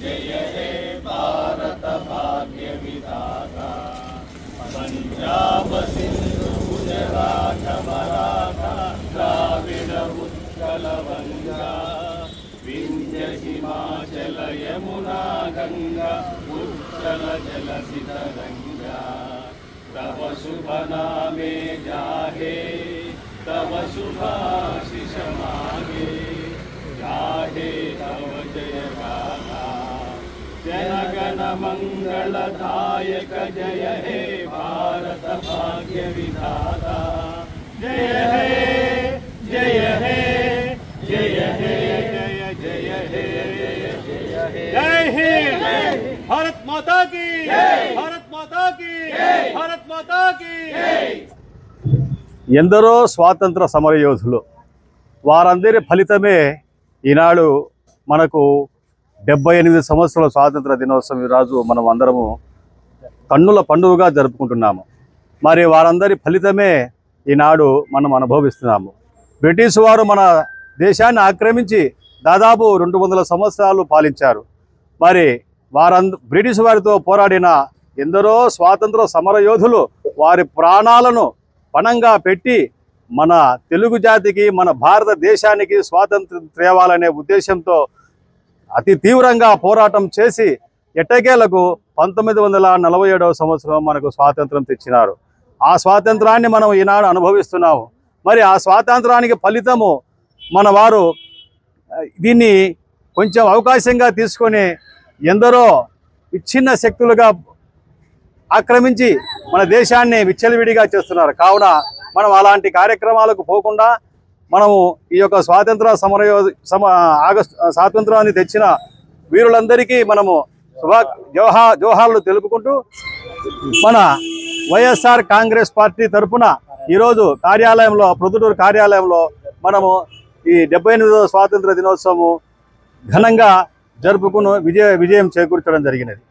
जय हे भारत। हिमाचल यमुना गंगा उच्चल जल सितरंगा तव शुभ नामे जाहे, तव शुभाशिष मागे जाहे तव जय गाथा गण मंगलदायक जय हे भारत भाग्य विधाता जय माता की भारत माता की भारत माता की ఎందరో స్వాతంత్ర సమరయోధులు వారందరి ఫలితమే ఈనాడు మనకు డెబ్బై ఎనిమిది సంవత్సరాల స్వాతంత్ర దినోత్సవం ఈరోజు మనం అందరము కన్నుల పండుగగా జరుపుకుంటున్నాము మరి వారందరి ఫలితమే ఈనాడు మనం అనుభవిస్తున్నాము బ్రిటిష్ వారు మన దేశాన్ని ఆక్రమించి దాదాపు రెండు వందల సంవత్సరాలు పాలించారు మరి వారంద బ్రిటిష్ వారితో పోరాడిన ఎందరో స్వాతంత్ర సమరయోధులు వారి ప్రాణాలను పణంగా పెట్టి మన తెలుగు జాతికి మన భారతదేశానికి స్వాతంత్రం తేవాలనే ఉద్దేశంతో అతి తీవ్రంగా పోరాటం చేసి ఎట్టకేలకు పంతొమ్మిది వందల నలభై ఏడవ సంవత్సరం మనకు స్వాతంత్రం తెచ్చినారు. ఆ స్వాతంత్రాన్ని మనం ఈనాడు అనుభవిస్తున్నాము. మరి ఆ స్వాతంత్రానికి ఫలితము మన వారు దీన్ని కొంచెం అవకాశంగా తీసుకొని ఎందరో విచ్ఛిన్న శక్తులుగా ఆక్రమించి మన దేశాన్ని విచ్చలవిడిగా చేస్తున్నారు. కావున మనం అలాంటి కార్యక్రమాలకు పోకుండా మనము ఈ యొక్క స్వాతంత్ర సమరయో సమ ఆగస్టు స్వాతంత్రాన్ని తెచ్చిన వీరులందరికీ మనము శుభా జోహా జోహార్లు తెలుపుకుంటూ మన వైఎస్ఆర్ కాంగ్రెస్ పార్టీ తరఫున ఈరోజు కార్యాలయంలో ప్రొద్దుటూరు కార్యాలయంలో మనము ఈ డెబ్బై ఎనిమిదవ స్వాతంత్ర దినోత్సవము ఘనంగా జరుపుకుని విజయ విజయం చేకూర్చడం జరిగినది.